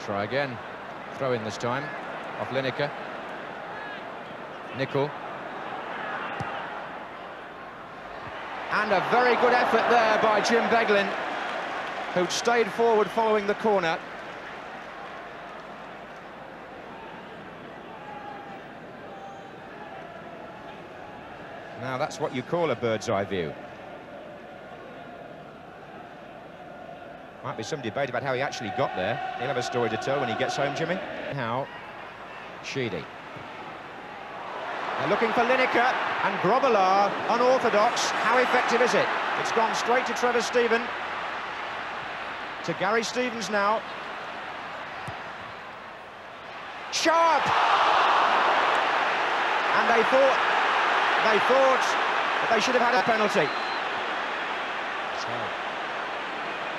Try again. Throw in this time. Off Lineker. Nicol. And a very good effort there by Jim Beglin, who stayed forward following the corner. Now that's what you call a bird's eye view. Be some debate about how he actually got there. He'll have a story to tell when he gets home, Jimmy. How? Sheedy. They're looking for Lineker and Grobbelaar, unorthodox. How effective is it? It's gone straight to Trevor Steven. To Gary Stevens now. Sharp! And they thought, they thought that they should have had a penalty. So.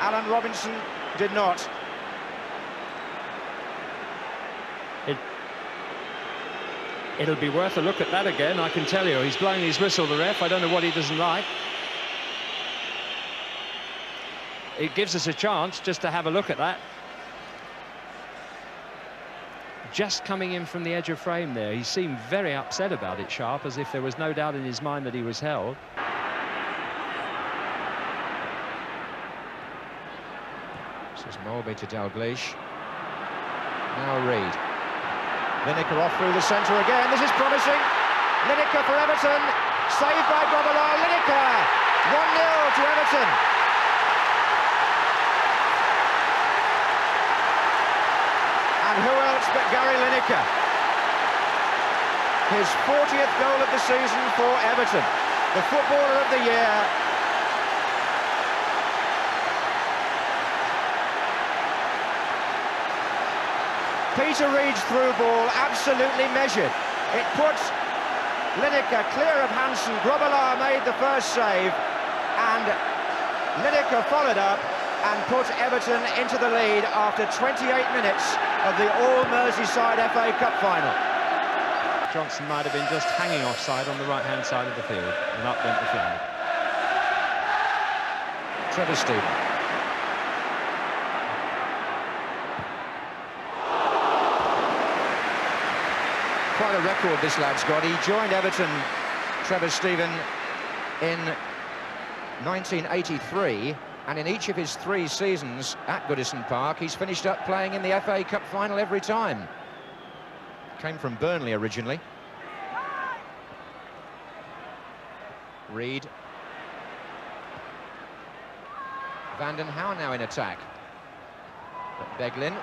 Alan Robinson did not. It, it'll be worth a look at that again, I can tell you. He's blowing his whistle, the ref. I don't know what he doesn't like. It gives us a chance just to have a look at that. Just coming in from the edge of frame there, he seemed very upset about it, Sharp, as if there was no doubt in his mind that he was held. Molby to Dalglish. Now Reid. Lineker off through the centre again. This is promising. Lineker for Everton. Saved by Grobbelaar. Lineker. 1-0 to Everton. And who else but Gary Lineker? His 40th goal of the season for Everton. The footballer of the year Peter Reid's through ball absolutely measured. It puts Lineker clear of Hansen. Grobbelaar made the first save and Lineker followed up and put Everton into the lead after 28 minutes of the All-Merseyside FA Cup final. Johnston might have been just hanging offside on the right-hand side of the field, and up went the flag. Trevor Steven. Quite a record this lad's got. He joined Everton, Trevor Steven, in 1983, and in each of his three seasons at Goodison Park, he's finished up playing in the FA Cup final every time. Came from Burnley originally. Reid. Vanden Hauwe now in attack. Beglin.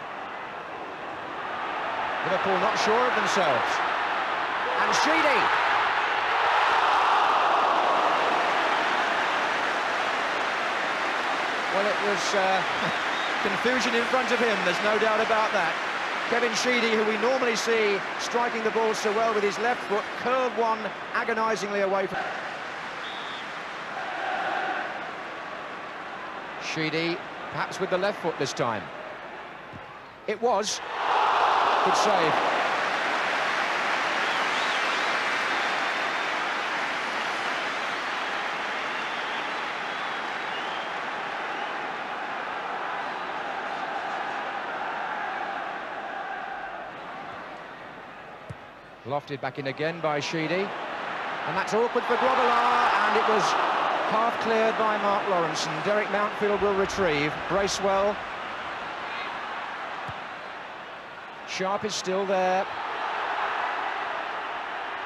Liverpool not sure of themselves and Sheedy. Well, it was uh, confusion in front of him, there's no doubt about that. Kevin Sheedy, who we normally see striking the ball so well with his left foot, curled one agonisingly away from... Sheedy, perhaps with the left foot this time. It was. Good save. Lofted back in again by Sheedy. And that's awkward for Grobbelaar, and it was half cleared by Mark Lawrenson. Derek Mountfield will retrieve. Bracewell. Sharp is still there.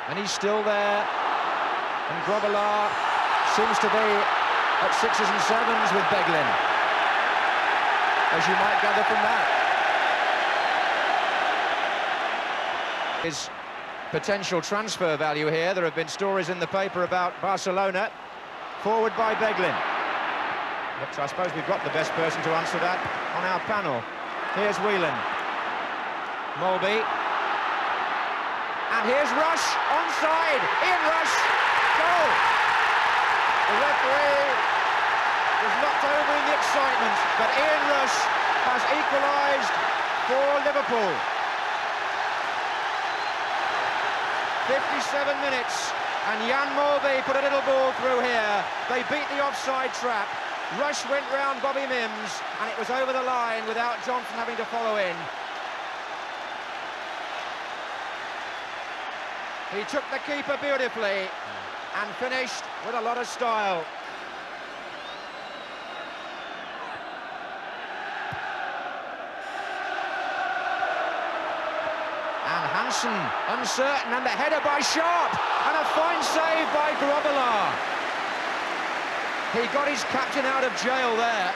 And he's still there. And Grobbelaar seems to be at sixes and sevens with Beglin. As you might gather from that. Is potential transfer value here. There have been stories in the paper about Barcelona. Forward by Beglin. But I suppose we've got the best person to answer that on our panel. Here's Whelan. Molby. And here's Rush, onside. Ian Rush, goal. The referee was knocked over in the excitement, but Ian Rush has equalised for Liverpool. 57 minutes, and Jan Molby put a little ball through here. They beat the offside trap. Rush went round Bobby Mimms, and it was over the line without Johnston having to follow in. He took the keeper beautifully and finished with a lot of style. Hansen, uncertain, and the header by Sharp, and a fine save by Grobbelaar. He got his captain out of jail there.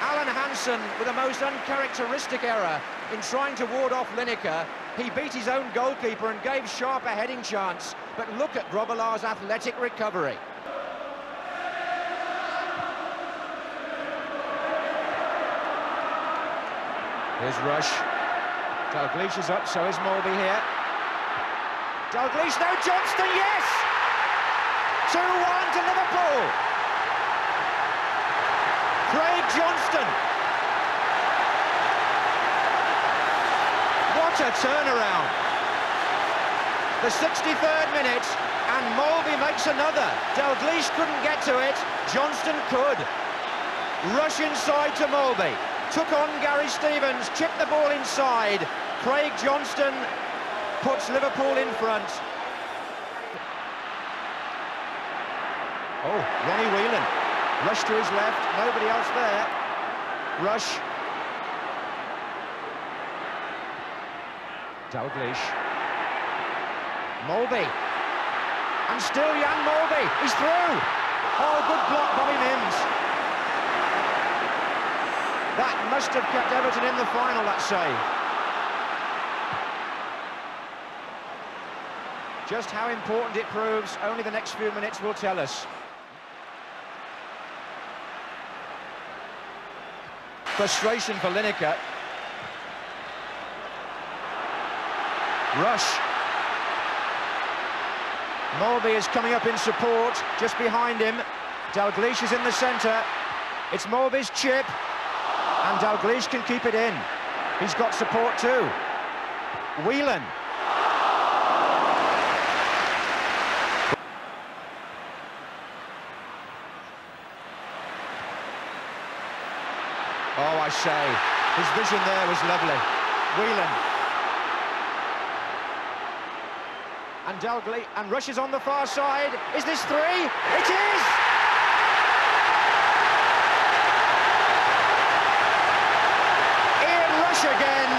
Alan Hansen with a most uncharacteristic error in trying to ward off Lineker. He beat his own goalkeeper and gave Sharp a heading chance. But look at Grobbelaar's athletic recovery. Here's Rush. Dalglish is up, so is Molby here. Dalglish, no, Johnston, yes! 2-1 to Liverpool. Craig Johnston. What a turnaround. The 63rd minute, and Molby makes another. Dalglish couldn't get to it, Johnston could. Rush inside to Molby. Took on Gary Stevens, chipped the ball inside. Craig Johnston puts Liverpool in front. Oh, Ronnie Whelan. Rush to his left, nobody else there. Rush. Dalglish. Molby. And still Jan Molby. He's through. Oh, good block, Bobby Mimms. That must have kept Everton in the final, that save. Just how important it proves, only the next few minutes will tell us. Frustration for Lineker. Rush. Molby is coming up in support, just behind him. Dalglish is in the centre. It's Molby's chip, and Dalglish can keep it in. He's got support too. Whelan. Oh, I say, his vision there was lovely. Whelan. And Dalglish, and rushes on the far side. Is this three? It is! Ian Rush again,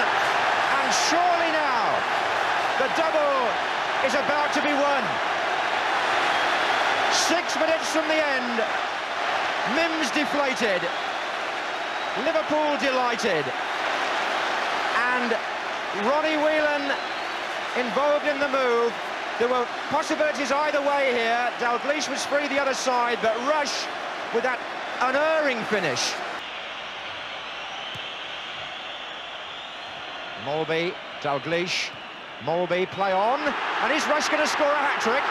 and surely now, the double is about to be won. Six minutes from the end, Mimms deflated, Liverpool delighted. And Ronnie Whelan involved in the move. There were possibilities either way here. Dalglish was free the other side, but Rush with that unerring finish. Molby, Dalglish, Molby play on, and is Rush going to score a hat-trick?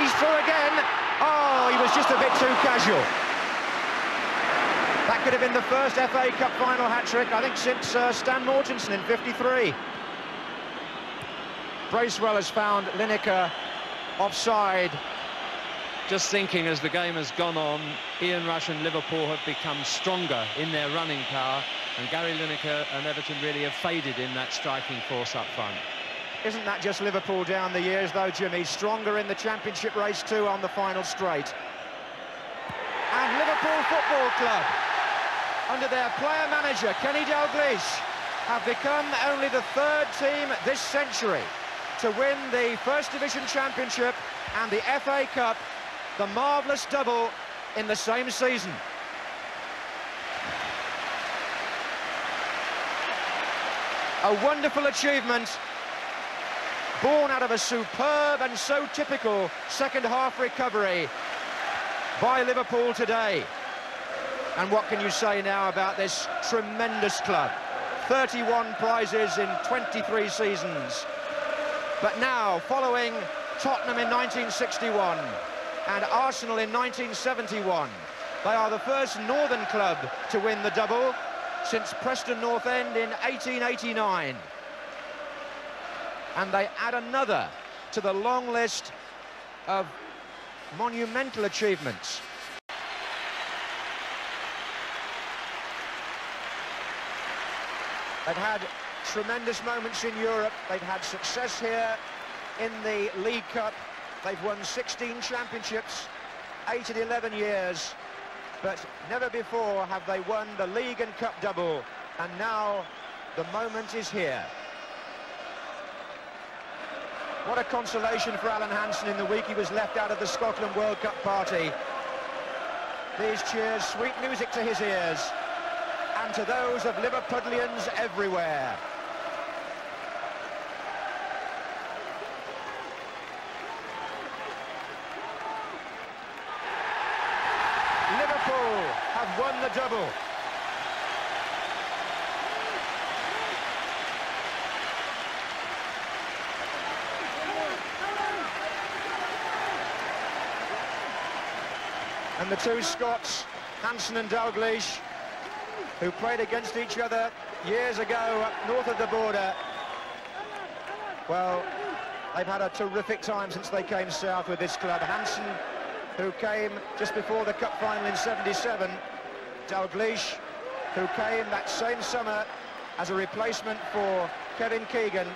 He's through again. Oh, he was just a bit too casual. That could have been the first FA Cup final hat-trick, I think, since uh, Stan Mortensen in 53. Bracewell has found Lineker offside. Just thinking as the game has gone on, Ian Rush and Liverpool have become stronger in their running power, and Gary Lineker and Everton really have faded in that striking force up front. Isn't that just Liverpool down the years, though, Jimmy? Stronger in the championship race, too, on the final straight. And Liverpool Football Club, under their player-manager, Kenny Dalglish, have become only the third team this century to win the First Division Championship and the FA Cup, the marvellous double in the same season. A wonderful achievement, born out of a superb and so typical second-half recovery by Liverpool today. And what can you say now about this tremendous club? 31 prizes in 23 seasons. But now, following Tottenham in 1961 and Arsenal in 1971, they are the first Northern club to win the double since Preston North End in 1889. And they add another to the long list of monumental achievements. They've had tremendous moments in Europe. They've had success here in the League Cup. They've won 16 championships, 8 in 11 years, but never before have they won the League and Cup double. And now the moment is here. What a consolation for Alan Hansen in the week he was left out of the Scotland World Cup party. These cheers, sweet music to his ears, and to those of Liverpudlians everywhere. Liverpool have won the double. And the two Scots, Hansen and Dalglish, who played against each other years ago up north of the border. Well, they've had a terrific time since they came south with this club. Hansen, who came just before the cup final in 77. Dalglish, who came that same summer as a replacement for Kevin Keegan